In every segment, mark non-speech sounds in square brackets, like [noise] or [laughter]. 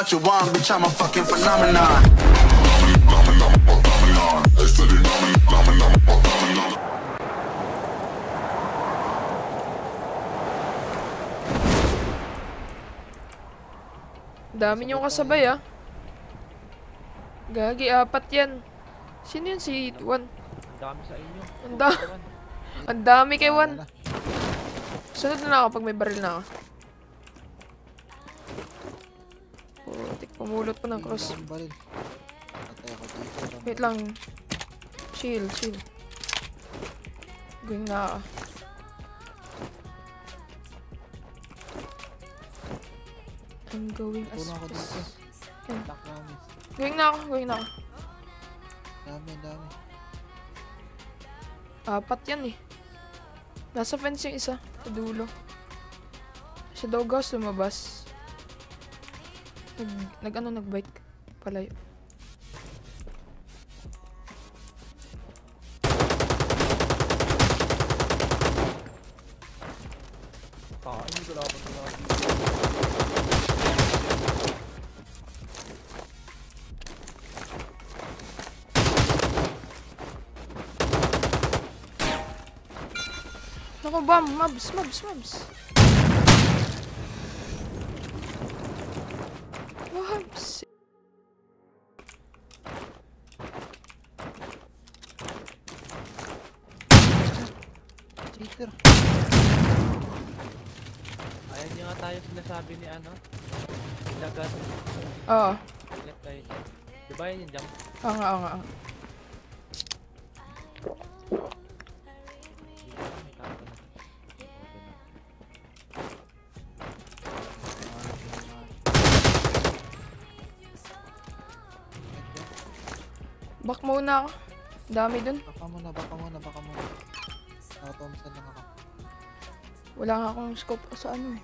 what you want, bitch, I'm a fucking phenomenon. Dami niyong kasabay ah. Gagi, apat yan. Sino yun si Juan? Ang dami sa inyo. Ang da- Ang dami kay Juan. Sunod na ako pag may baril na ako. Pumulot pa ng cross. Ang baril. Patay ako dito. Wait lang. Chill, chill. Going na. I'm going as Puno ako dito. Going na ako, going na ako. Dami, dami. Apat yan eh. Nasa fence yung isa. Sa dulo. Sa doghouse lumabas. Nag, nag ano, nagbike. Palayo. Kain ko dapat na bam! Mabs, mabs, mabs! Cheater. Ayan yung nga tayo sinasabi ni ano. Lagat. Oo. Ingat tayo. Di ba yun yung jump? Oo nga, oo nga. oo nga. Back muna ako. Dami dun. Baka muna, baka muna, baka muna. Naka-Thompson lang ako. Wala nga akong scope sa ano eh.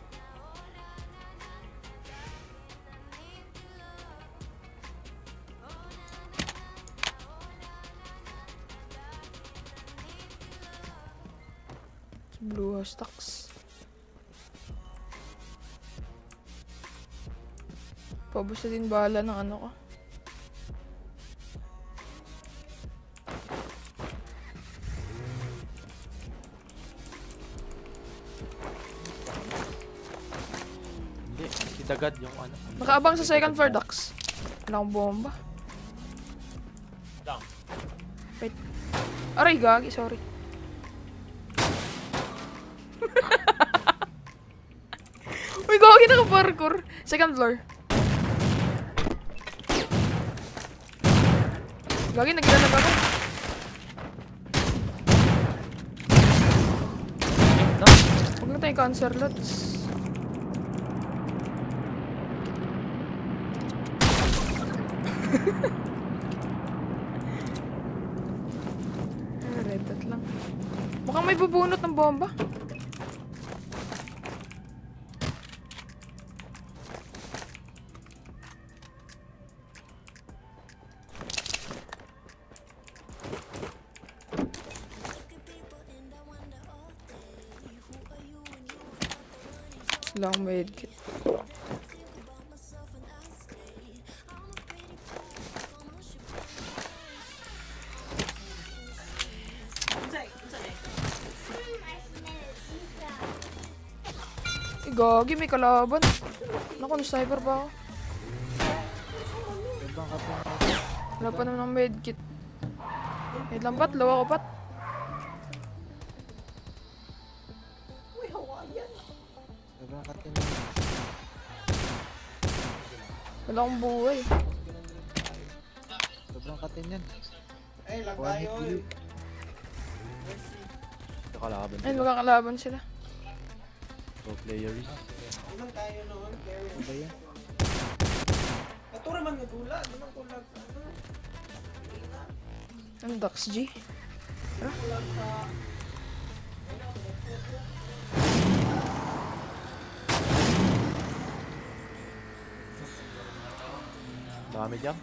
Blue Stocks. Paubos na din bala ng ano ko. Si Dagad yung ano. Nakaabang sa second floor, Dax. Wala akong bomba. Lang. Wait. Aray, gagi, sorry. [laughs] Uy, gagi naka-parkour. Second floor. Gagi, nagilanag ako. Huwag na tayong cancer lots. Ah, red dot lang. Mukhang may bubunot ng bomba. Akong medkit. Eh, gagi, may kalaban. Naku, sniper pa ako. Wala pa naman ng medkit. Wait lang, pat. Lawa ko, pat. Sobrang katin. Wala akong buhay. Sobrang katin yan. Ay, lang One hit tayo. Ayun, sila. magkakalaban sila. Pro players. Lang tayo noon. Pero, Ano ba yan? katura man nagula. Ano nang kulag sa ano? Ano, Dax G? Dami dyan.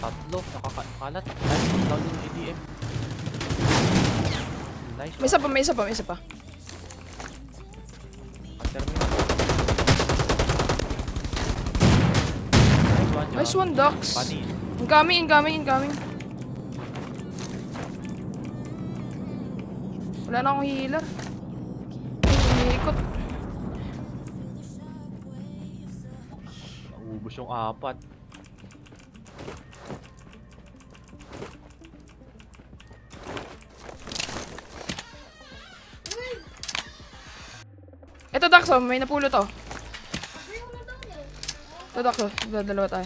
Tatlo. Nakakalat. Nice. Down yung ADM. Nice. May isa pa, may isa pa, may isa pa. After me. Nice one, John. Nice one, Docs. Incoming, incoming, incoming. Wala na akong healer. Umiikot. Naubos yung apat. Ito, Dax, oh. May napulo to. Ito, Dax, oh. Dalawa tayo.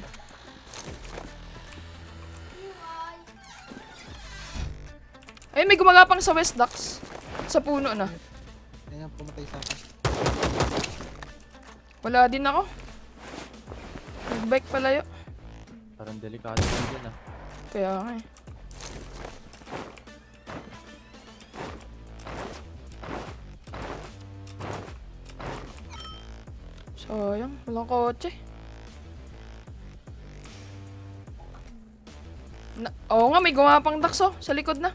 Ay, may gumagapang sa West Dax. Sa puno na. Kaya pumatay sa akin. Wala din ako. Nag-bike palayo. Parang delikado lang dyan ah. Kaya nga eh. Sayang, walang kotse. Na Oo nga, may gumapang takso sa likod na.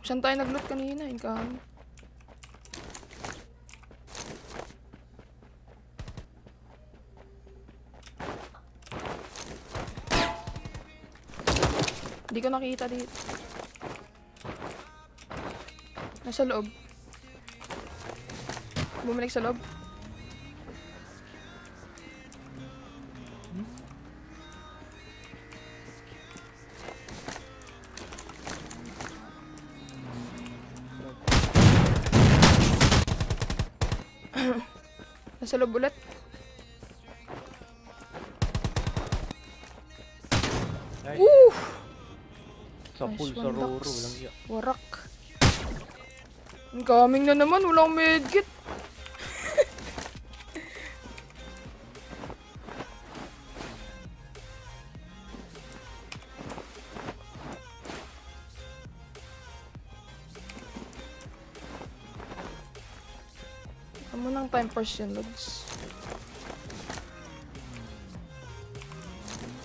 Saan tayo nag-loot kanina? Incoming. Hindi ko nakita dito. Nasa loob. Bumalik sa loob. [clears throat] Nasa loob ulit. Woo! sa nice pool, sa roro, walang iya. Warak. Incoming na naman, walang medkit. Amo ng time first yun, Lods.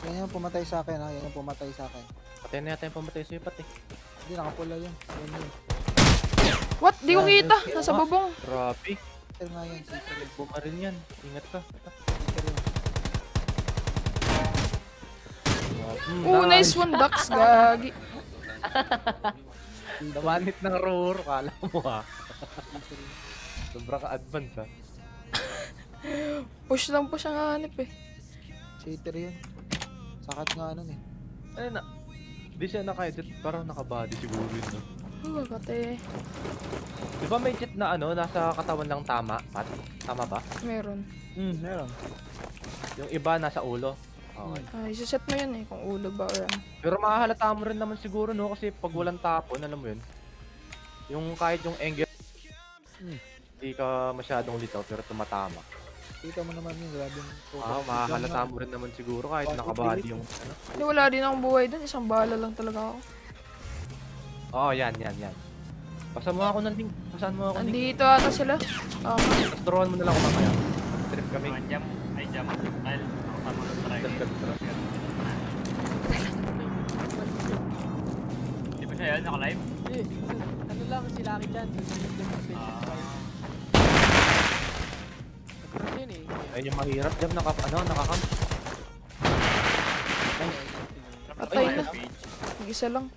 Yan yung pumatay sa akin ha. Yan yung pumatay sa akin. Patay na yata yung pamatay sa'yo pati. Hindi, nakapula yun. Yan yun. What? Di ko Ah, kita. Nasa bubong. Grabe. Sister nga yan. Yun. Bumaril yan. Ingat ka. Oh, nice one, Dax. [laughs] Gagi. Damanit ng roro, kala mo ah. Sister yun. Sobra ka advance ah. Push lang po siya hanip eh. Cheater yun. Sakat nga nun eh. Ano na? Di siya naka-edit, parang naka-body siguro yun no? Oh, kate. Di ba may cheat na ano, nasa katawan lang tama, Pat? Tama ba? Meron. Hmm, meron. Yung iba nasa ulo. Okay. Ay, isaset mo yun eh, kung ulo ba or ano. Pero makahalata mo rin naman siguro no, kasi pag walang tapon, alam mo yun. Yung kahit yung angle, Hmm. hindi ka masyadong litaw pero tumatama. Kita mo naman yun. Grabe yung focus. Ah, makahalata mo rin naman siguro kahit Bakit nakabody yung ano. Hindi, wala din akong buhay dun. Isang bala lang talaga ako. Oo, oh, yan, yan, yan. Pasan mo ako ng link. Pasan mo ako ng link. Andito ata sila. Ah, Tapos drawan mo na lang ako mamaya. Trip kami. Mga jam, ay jam, al, ako tama ng try. Trip kami, trip kami. Di ba siya yan, naka-live? Ano lang, si Lucky dyan. Ayun yung mahirap. Jam, naka, ano, nakakam. Patay na. Mag-isa lang.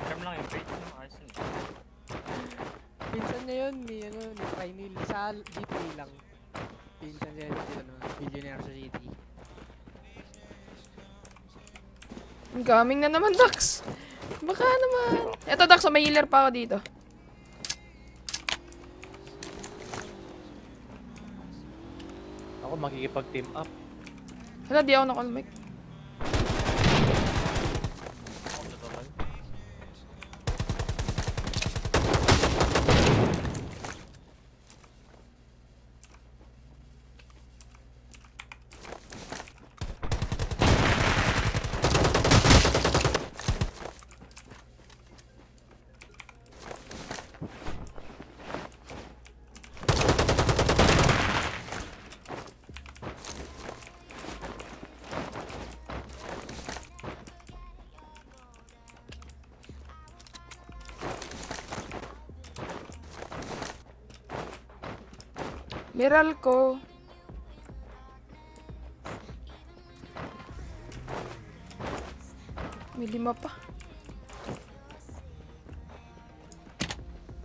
Jam lang yung page. no? Ayos yun. Pinsan niya yun, may ano, may final sa GTA lang. Pinsan niya yun, ano, Billionaire sa city. Incoming na naman, Dax. Baka naman. Eto, Dax, may healer pa ako dito. Ako makikipag-team up. Hala, di ako nakalmik. Miral ko. May lima pa.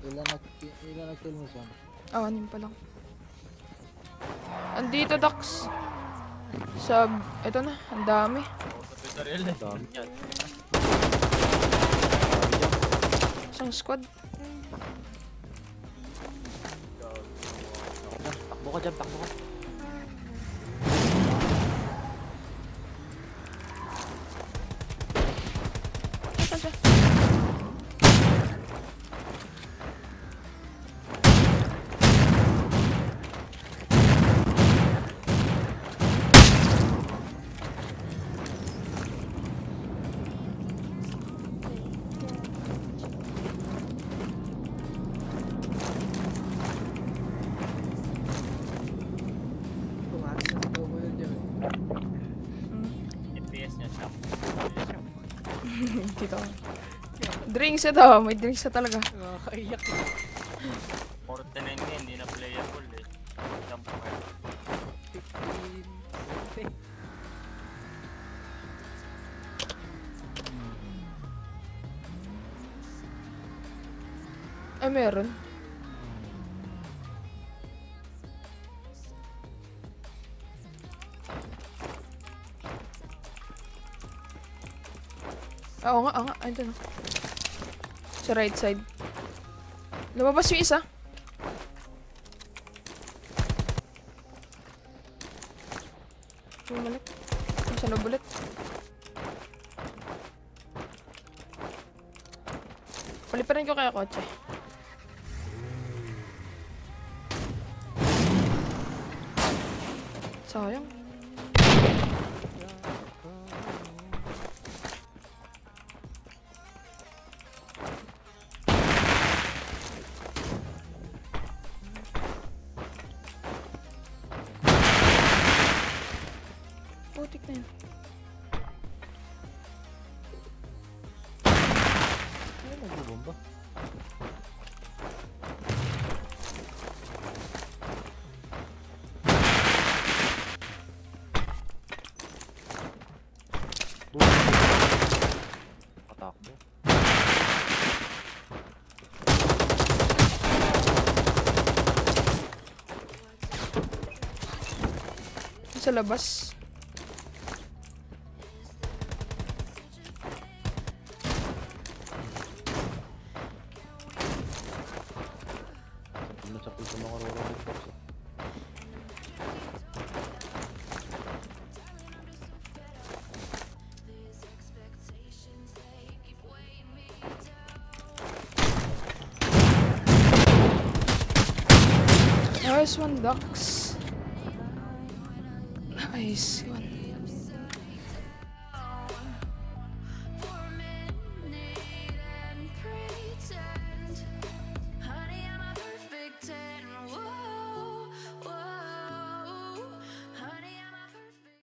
Ilan na, ilan na kill mo son? Ah, anim pa lang. Andito, Dax. Sa, eto na, ang dami. Eh. Dami. Isang squad. Takbo ka dyan, takbo Dito. Drinks ito. May drinks na talaga. Nakakaiyak eh. 49 nga, hindi na playable eh. Jump pa. 15, 20. Ay, meron. Oo nga, oo nga. Ayun oh. Sa right side. Lumabas yung isa. Bumalik. Nasa loob ulit. Paliparin ko kaya kotse. Sayang. Putik na yun. Ano nagbubomba? Patakbo. Sa labas. S1 ducks. Nice.